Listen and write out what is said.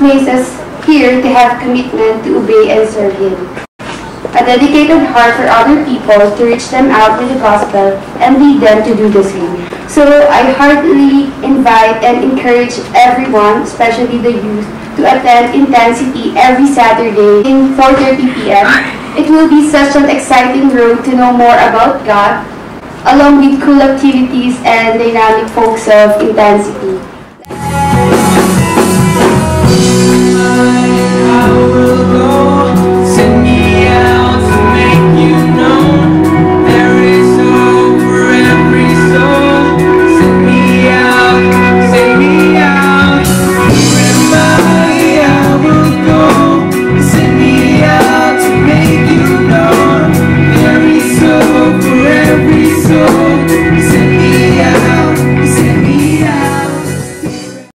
Makes us here to have commitment to obey and serve Him. A dedicated heart for other people to reach them out with the gospel and lead them to do the same. So I heartily invite and encourage everyone, especially the youth, to attend Intencity every Saturday in 4.30 p.m. It will be such an exciting road to know more about God, along with cool activities and dynamic folks of Intencity.